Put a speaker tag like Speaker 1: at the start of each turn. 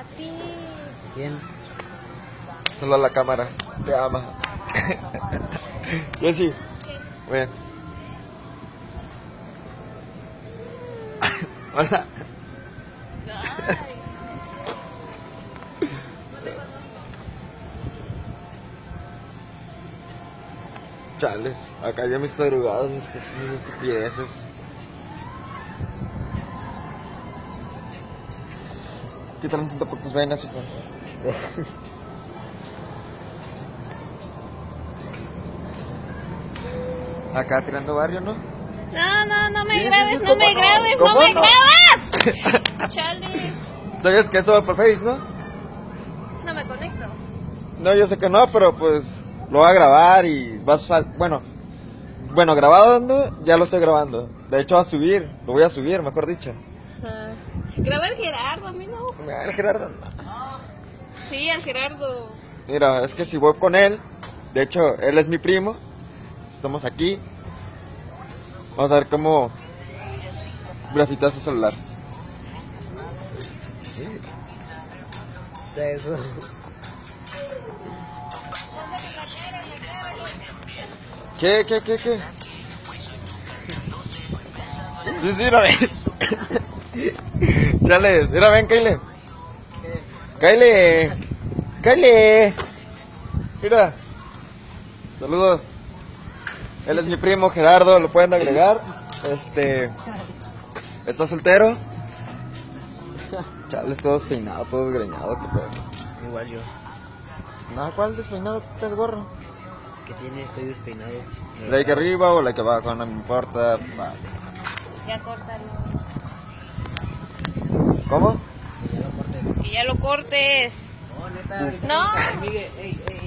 Speaker 1: A ti.
Speaker 2: ¿Quién?
Speaker 3: Solo a la cámara. Te ama. Yo sí. Ven. Hola. Chales, acá ya me mis, mis estupideces. ¿Qué tal tanto por tus venas, hijo? Acá tirando barrio, ¿no?
Speaker 1: No, no, no me
Speaker 3: Sí,
Speaker 1: grabes,
Speaker 3: sí,
Speaker 1: no
Speaker 3: ¿cómo
Speaker 1: me
Speaker 3: no?
Speaker 1: grabes, no
Speaker 3: ¿Cómo
Speaker 1: me
Speaker 3: no?
Speaker 1: grabas. Chale.
Speaker 3: ¿Sabes que eso va por Face, no?
Speaker 1: No me conecto.
Speaker 3: No, yo sé que no, pero pues lo voy a grabar y va a. Bueno, bueno, grabando ya lo estoy grabando. De hecho va a subir, lo voy a subir, mejor dicho.
Speaker 1: Ah. Graba el Gerardo, a mí no.
Speaker 3: Ah, el Gerardo, no.
Speaker 1: Sí, al Gerardo.
Speaker 3: Mira, es que si voy con él, de hecho, él es mi primo, estamos aquí. Vamos a ver cómo grafita su celular.
Speaker 2: Eso.
Speaker 3: ¿Qué, qué, qué, qué? Sí, sí, mira, ven. Chale, mira, ven, Kyle. Kyle. Kyle. Mira. Saludos. Él es mi primo Gerardo, lo pueden agregar. Este. Está soltero. Chale, todo despeinado, todo desgreñado. ¿qué pedo?
Speaker 2: Igual yo.
Speaker 3: No, ¿cuál despeinado? ¿Qué es gorro?
Speaker 2: ¿Qué tiene? Estoy despeinado.
Speaker 3: ¿La de que arriba o la que abajo? No me importa. va.
Speaker 1: Ya córtalo.
Speaker 3: ¿Cómo?
Speaker 2: Que ya lo cortes.
Speaker 1: Que ya lo cortes.
Speaker 2: No, neta.
Speaker 1: No.
Speaker 2: Miguel, ey, ey, ey.